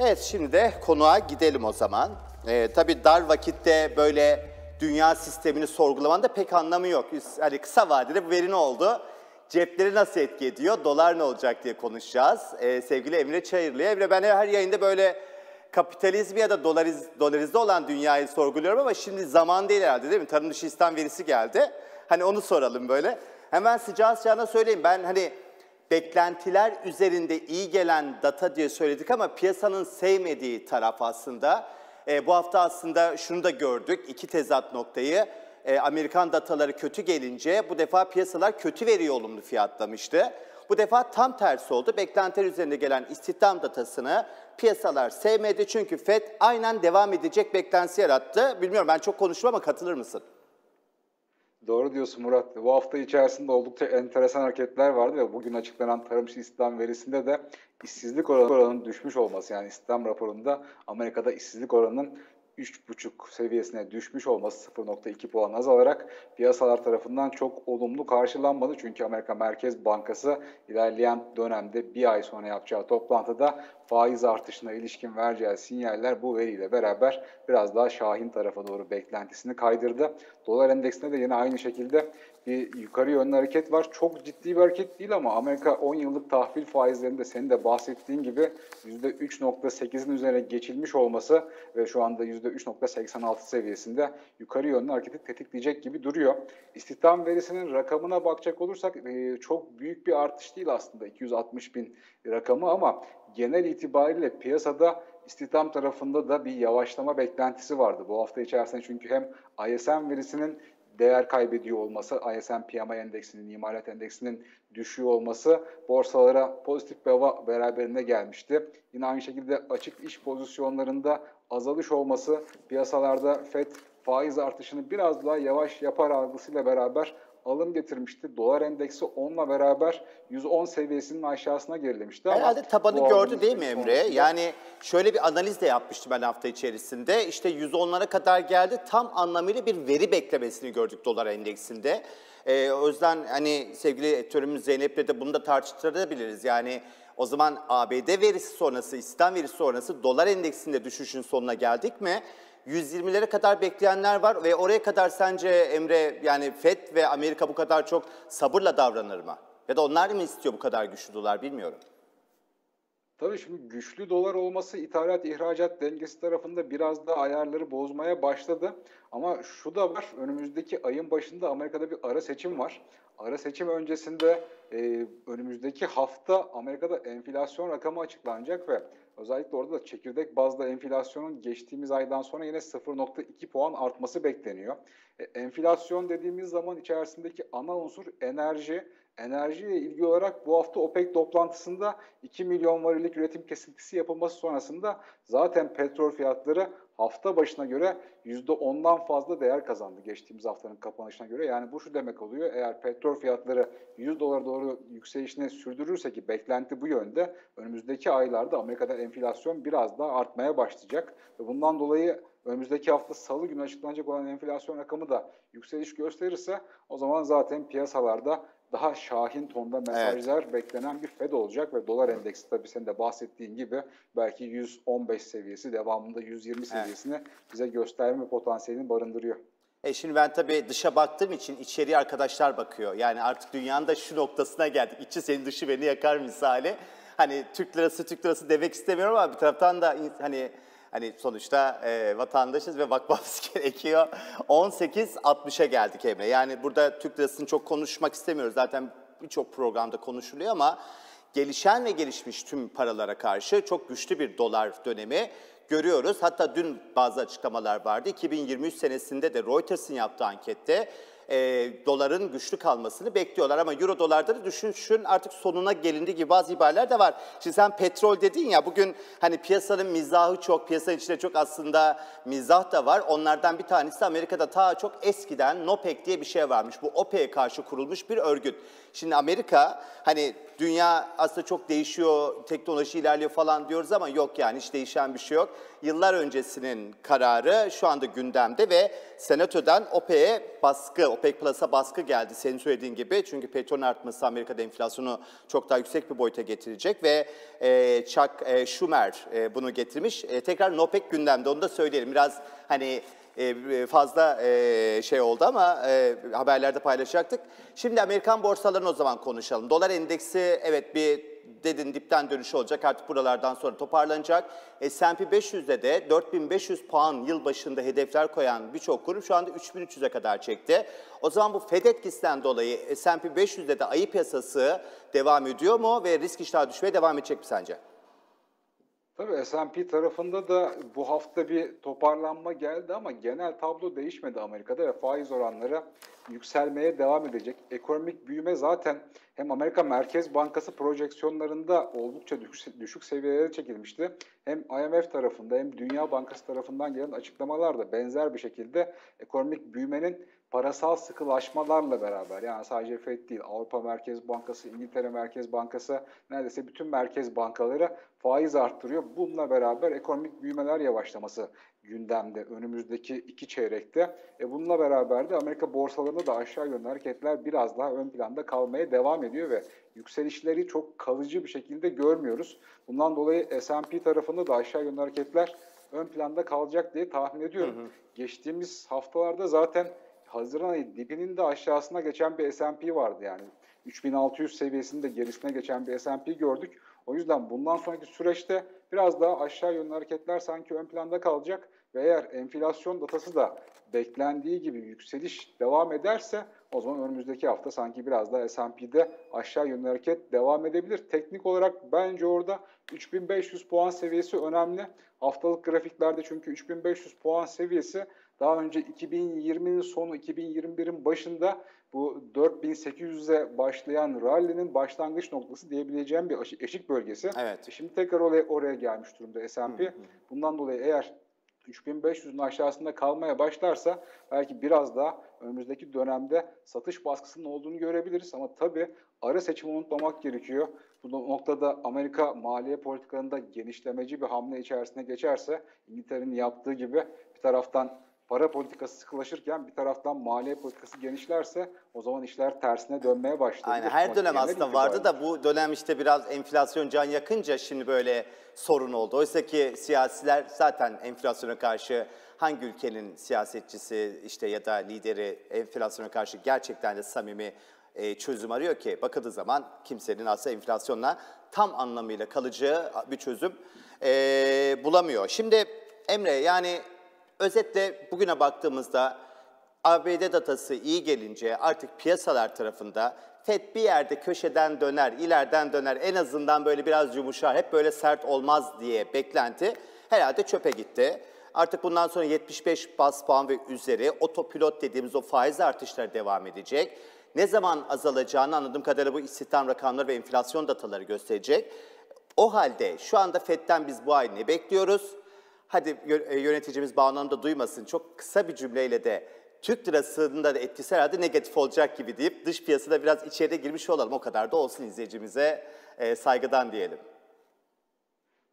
Evet şimdi de konuğa gidelim o zaman. Ee, tabii dar vakitte böyle dünya sistemini sorgulamanın da pek anlamı yok. Hani kısa vadede bu veri ne oldu? Cepleri nasıl etki ediyor? Dolar ne olacak diye konuşacağız. Ee, sevgili Emre Çayırlı'ya. Emre ben her yayında böyle kapitalizmi ya da dolariz, dolarize olan dünyayı sorguluyorum ama şimdi zaman değil herhalde değil mi? Tarım dışı istihdam verisi geldi. Hani onu soralım böyle. Hemen sıcağı sıcağına söyleyeyim. Ben hani beklentiler üzerinde iyi gelen data diye söyledik ama piyasanın sevmediği taraf aslında. E, bu hafta aslında şunu da gördük, iki tezat noktayı. E, Amerikan dataları kötü gelince bu defa piyasalar kötü veri olumlu fiyatlamıştı. Bu defa tam tersi oldu. Beklentiler üzerinde gelen istihdam datasını piyasalar sevmedi çünkü FED aynen devam edecek beklentisi yarattı. Bilmiyorum ben çok konuştum ama katılır mısın? Doğru diyorsun Murat. Bu hafta içerisinde oldukça enteresan hareketler vardı ve bugün açıklanan tarım istihdam verisinde de işsizlik oranının düşmüş olması yani istihdam raporunda Amerika'da işsizlik oranının 3,5 seviyesine düşmüş olması 0.2 puan azalarak piyasalar tarafından çok olumlu karşılanmadı. Çünkü Amerika Merkez Bankası ilerleyen dönemde bir ay sonra yapacağı toplantıda faiz artışına ilişkin vereceği sinyaller bu veriyle beraber biraz daha şahin tarafa doğru beklentisini kaydırdı. Dolar endeksinde de yine aynı şekilde bir yukarı yönlü hareket var. Çok ciddi bir hareket değil ama Amerika 10 yıllık tahvil faizlerinde senin de bahsettiğin gibi %3.8'in üzerine geçilmiş olması ve şu anda %3.86 seviyesinde yukarı yönlü hareketi tetikleyecek gibi duruyor. İstihdam verisinin rakamına bakacak olursak e, çok büyük bir artış değil aslında 260 bin rakamı ama genel itibariyle piyasada istihdam tarafında da bir yavaşlama beklentisi vardı. Bu hafta içerisinde çünkü hem ISM verisinin değer kaybediyor olması, ISM PMI endeksinin, imalat endeksinin düşüyor olması borsalara pozitif bir hava beraberinde gelmişti. Yine aynı şekilde açık iş pozisyonlarında azalış olması piyasalarda FED faiz artışını biraz daha yavaş yapar algısıyla beraber alım getirmişti. Dolar endeksi onunla beraber 110 seviyesinin aşağısına gerilemişti. Herhalde ama tabanı gördü değil mi Emre? Sonrasında... Yani şöyle bir analiz de yapmıştım ben hafta içerisinde. İşte 110'lara kadar geldi. Tam anlamıyla bir veri beklemesini gördük dolar endeksinde. Ee, o yüzden hani sevgili editörümüz Zeynep'le de bunu da tartıştırabiliriz. Yani o zaman ABD verisi sonrası, İslam verisi sonrası dolar endeksinde düşüşün sonuna geldik mi? 120'lere kadar bekleyenler var ve oraya kadar sence Emre yani FED ve Amerika bu kadar çok sabırla davranır mı? Ya da onlar mı istiyor bu kadar güçlü dolar bilmiyorum. Tabii şimdi güçlü dolar olması ithalat ihracat dengesi tarafında biraz da ayarları bozmaya başladı. Ama şu da var önümüzdeki ayın başında Amerika'da bir ara seçim var. Ara seçim öncesinde e, önümüzdeki hafta Amerika'da enflasyon rakamı açıklanacak ve özellikle orada da çekirdek bazda enflasyonun geçtiğimiz aydan sonra yine 0.2 puan artması bekleniyor. E, enflasyon dediğimiz zaman içerisindeki ana unsur enerji enerjiyle ilgili olarak bu hafta OPEC toplantısında 2 milyon varillik üretim kesintisi yapılması sonrasında zaten petrol fiyatları hafta başına göre %10'dan fazla değer kazandı geçtiğimiz haftanın kapanışına göre. Yani bu şu demek oluyor eğer petrol fiyatları 100 dolara doğru yükselişine sürdürürse ki beklenti bu yönde önümüzdeki aylarda Amerika'da enflasyon biraz daha artmaya başlayacak. Ve bundan dolayı önümüzdeki hafta salı günü açıklanacak olan enflasyon rakamı da yükseliş gösterirse o zaman zaten piyasalarda daha şahin tonda mesajlar evet. beklenen bir Fed olacak ve dolar endeksi tabii senin de bahsettiğin gibi belki 115 seviyesi devamında 120 evet. seviyesini bize gösterme potansiyelini barındırıyor. E şimdi ben tabii dışa baktığım için içeriye arkadaşlar bakıyor. Yani artık dünyanın da şu noktasına geldik. İçi senin dışı beni yakar misali. Hani Türk lirası Türk lirası demek istemiyorum ama bir taraftan da hani Hani sonuçta e, vatandaşız ve bakmamız gerekiyor. 18-60'a geldik Emre. Yani burada Türk lirasını çok konuşmak istemiyoruz. Zaten birçok programda konuşuluyor ama gelişen ve gelişmiş tüm paralara karşı çok güçlü bir dolar dönemi görüyoruz. Hatta dün bazı açıklamalar vardı. 2023 senesinde de Reuters'ın yaptığı ankette e, doların güçlü kalmasını bekliyorlar. Ama euro dolarda da düşünün artık sonuna gelindi gibi bazı ibareler de var. Şimdi sen petrol dedin ya bugün hani piyasanın mizahı çok, piyasanın içinde çok aslında mizah da var. Onlardan bir tanesi Amerika'da ta çok eskiden NOPEC diye bir şey varmış. Bu OPEC'e karşı kurulmuş bir örgüt. Şimdi Amerika hani dünya aslında çok değişiyor, teknoloji ilerliyor falan diyoruz ama yok yani hiç değişen bir şey yok. Yıllar öncesinin kararı şu anda gündemde ve senatodan OPEC'e baskı, OPEC Plus'a baskı geldi senin söylediğin gibi. Çünkü petrol artması Amerika'da enflasyonu çok daha yüksek bir boyuta getirecek ve e, Chuck e, Schumer e, bunu getirmiş. E, tekrar OPEC gündemde onu da söyleyelim. Biraz hani e, fazla e, şey oldu ama e, haberlerde paylaşacaktık. Şimdi Amerikan borsalarını o zaman konuşalım. Dolar endeksi evet bir dedin dipten dönüş olacak artık buralardan sonra toparlanacak. S&P 500'de de 4500 puan yıl başında hedefler koyan birçok kurum şu anda 3300'e kadar çekti. O zaman bu Fed etkisinden dolayı S&P 500'de de ayı piyasası devam ediyor mu ve risk iştahı düşmeye devam edecek mi sence? Tabii S&P tarafında da bu hafta bir toparlanma geldi ama genel tablo değişmedi Amerika'da ve faiz oranları yükselmeye devam edecek. Ekonomik büyüme zaten hem Amerika Merkez Bankası projeksiyonlarında oldukça düşük, seviyelere çekilmişti. Hem IMF tarafında hem Dünya Bankası tarafından gelen açıklamalar da benzer bir şekilde ekonomik büyümenin parasal sıkılaşmalarla beraber yani sadece FED değil Avrupa Merkez Bankası, İngiltere Merkez Bankası neredeyse bütün merkez bankaları faiz arttırıyor. Bununla beraber ekonomik büyümeler yavaşlaması gündemde önümüzdeki iki çeyrekte. E bununla beraber de Amerika borsalarında da aşağı yönlü hareketler biraz daha ön planda kalmaya devam ediyor ve yükselişleri çok kalıcı bir şekilde görmüyoruz. Bundan dolayı S&P tarafında da aşağı yönlü hareketler ön planda kalacak diye tahmin ediyorum. Hı hı. Geçtiğimiz haftalarda zaten Haziran ayı dibinin de aşağısına geçen bir S&P vardı yani. 3600 seviyesinde gerisine geçen bir S&P gördük. O yüzden bundan sonraki süreçte biraz daha aşağı yönlü hareketler sanki ön planda kalacak ve eğer enflasyon datası da beklendiği gibi yükseliş devam ederse o zaman önümüzdeki hafta sanki biraz daha S&P'de aşağı yönlü hareket devam edebilir. Teknik olarak bence orada 3500 puan seviyesi önemli. Haftalık grafiklerde çünkü 3500 puan seviyesi daha önce 2020'nin sonu 2021'in başında bu 4800'e başlayan rally'nin başlangıç noktası diyebileceğim bir eşik bölgesi. Evet. E şimdi tekrar oraya, oraya gelmiş durumda S&P. Bundan dolayı eğer 3500'ün aşağısında kalmaya başlarsa belki biraz daha önümüzdeki dönemde satış baskısının olduğunu görebiliriz. Ama tabii ara seçimi unutmamak gerekiyor. Bu noktada Amerika maliye politikalarında genişlemeci bir hamle içerisine geçerse İngiltere'nin yaptığı gibi bir taraftan para politikası sıkılaşırken bir taraftan maliye politikası genişlerse o zaman işler tersine dönmeye başlıyor. Aynen her dönem aslında vardı da bu dönem işte biraz enflasyon can yakınca şimdi böyle sorun oldu. Oysa ki siyasiler zaten enflasyona karşı hangi ülkenin siyasetçisi işte ya da lideri enflasyona karşı gerçekten de samimi e, çözüm arıyor ki bakıldığı zaman kimsenin aslında enflasyonla tam anlamıyla kalıcı bir çözüm e, bulamıyor. Şimdi Emre yani Özetle bugüne baktığımızda ABD datası iyi gelince artık piyasalar tarafında FED bir yerde köşeden döner, ileriden döner, en azından böyle biraz yumuşar, hep böyle sert olmaz diye beklenti herhalde çöpe gitti. Artık bundan sonra 75 bas puan ve üzeri otopilot dediğimiz o faiz artışları devam edecek. Ne zaman azalacağını anladığım kadarıyla bu istihdam rakamları ve enflasyon dataları gösterecek. O halde şu anda FED'den biz bu ay ne bekliyoruz? Hadi e, yöneticimiz Banu da duymasın çok kısa bir cümleyle de Türk lirasının da etkisi herhalde negatif olacak gibi deyip dış piyasada biraz içeriye girmiş olalım. O kadar da olsun izleyicimize e, saygıdan diyelim.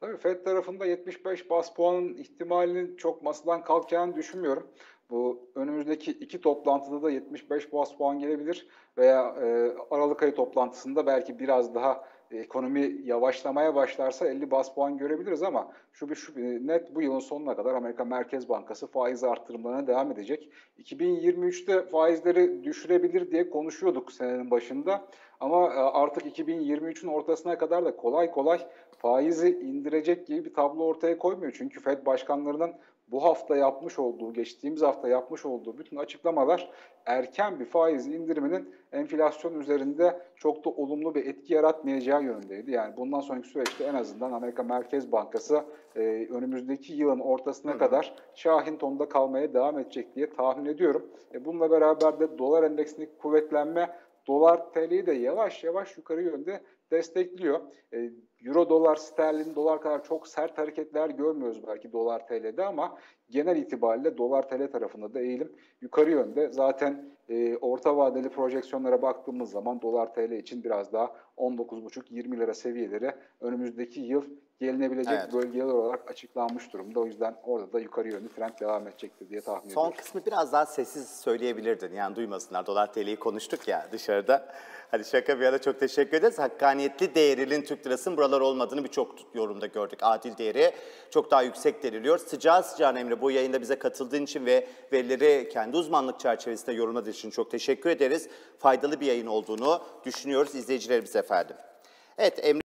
Tabii FED tarafında 75 bas puanın ihtimalinin çok masadan kalkacağını düşünmüyorum. Bu önümüzdeki iki toplantıda da 75 bas puan gelebilir veya e, Aralık ayı toplantısında belki biraz daha ekonomi yavaşlamaya başlarsa 50 bas puan görebiliriz ama şu bir şu net bu yılın sonuna kadar Amerika Merkez Bankası faiz artırımlarına devam edecek. 2023'te faizleri düşürebilir diye konuşuyorduk senenin başında ama e, artık 2023'ün ortasına kadar da kolay kolay faizi indirecek gibi bir tablo ortaya koymuyor. Çünkü Fed başkanlarının bu hafta yapmış olduğu, geçtiğimiz hafta yapmış olduğu bütün açıklamalar erken bir faiz indiriminin enflasyon üzerinde çok da olumlu bir etki yaratmayacağı yönündeydi. Yani bundan sonraki süreçte en azından Amerika Merkez Bankası e, önümüzdeki yılın ortasına Hı. kadar şahin tonda kalmaya devam edecek diye tahmin ediyorum. E, bununla beraber de dolar endeksindeki kuvvetlenme dolar TL'yi de yavaş yavaş yukarı yönde destekliyor. E, Euro dolar, sterlin dolar kadar çok sert hareketler görmüyoruz belki dolar TL'de ama genel itibariyle dolar TL tarafında da eğilim yukarı yönde. Zaten e, orta vadeli projeksiyonlara baktığımız zaman dolar TL için biraz daha 19,5-20 lira seviyeleri önümüzdeki yıl gelinebilecek Evet. bölgeler olarak açıklanmış durumda. O yüzden orada da yukarı yönlü trend devam edecektir diye tahmin Son ediyorum. kısmı biraz daha sessiz söyleyebilirdin. Yani duymasınlar. Dolar TL'yi konuştuk ya dışarıda. Hadi şaka bir yana çok teşekkür ederiz. Hakkaniyetli değerinin Türk lirasının buralar olmadığını birçok yorumda gördük. Adil değeri çok daha yüksek deniliyor. Sıcağı sıcağına Emre bu yayında bize katıldığın için ve verileri kendi uzmanlık çerçevesinde yorumladığın için çok teşekkür ederiz. Faydalı bir yayın olduğunu düşünüyoruz izleyicilerimiz efendim. Evet Emre